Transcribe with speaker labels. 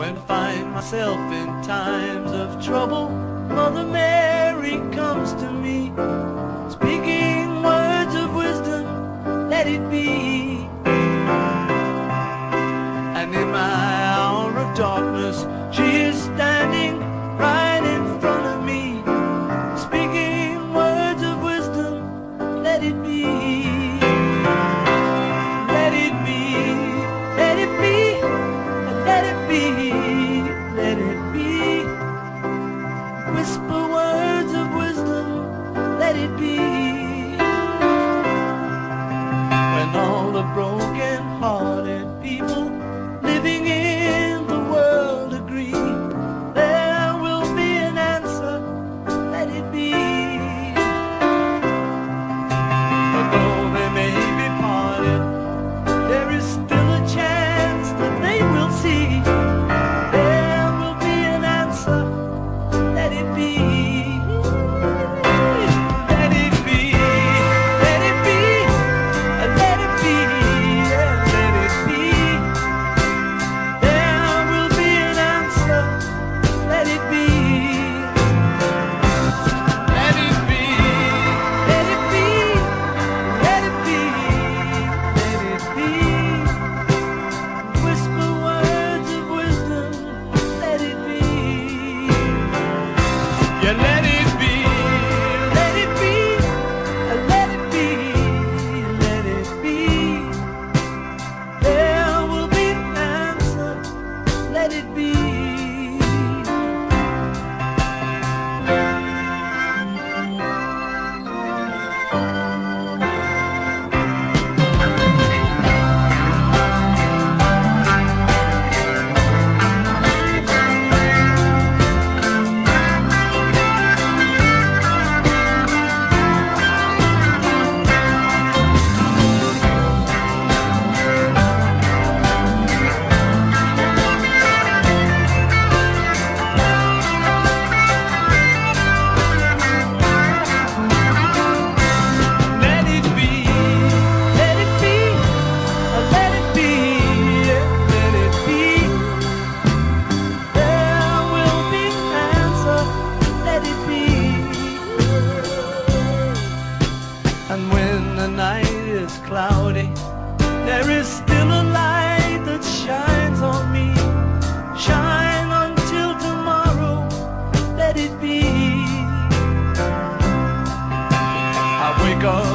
Speaker 1: When find myself in times of trouble, Mother Mary comes to me. a broken hearted is cloudy, there is still a light that shines on me. Shine until tomorrow, let it be. I wake up.